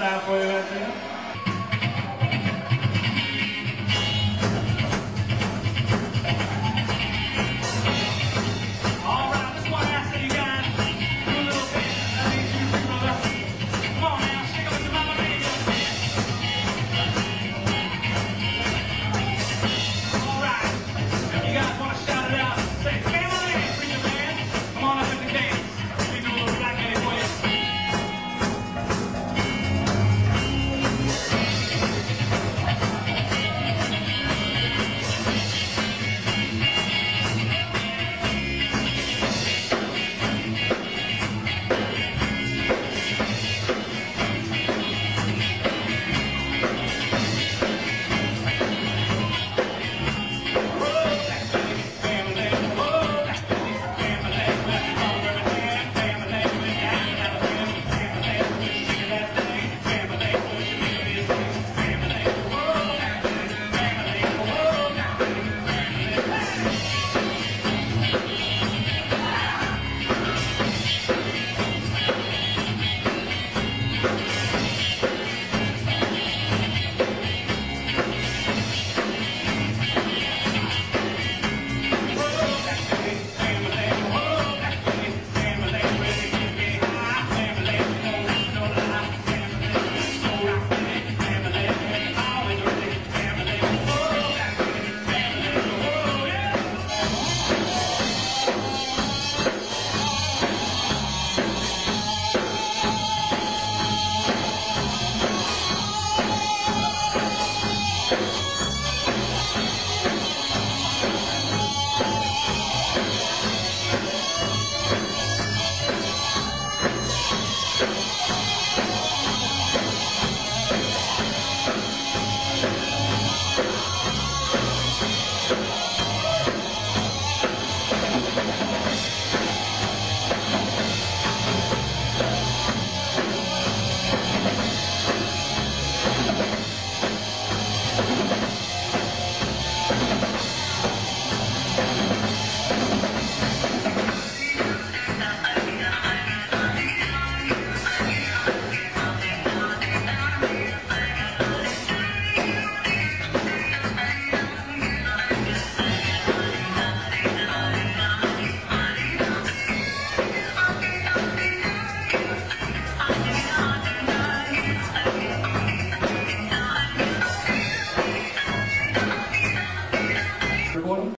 na.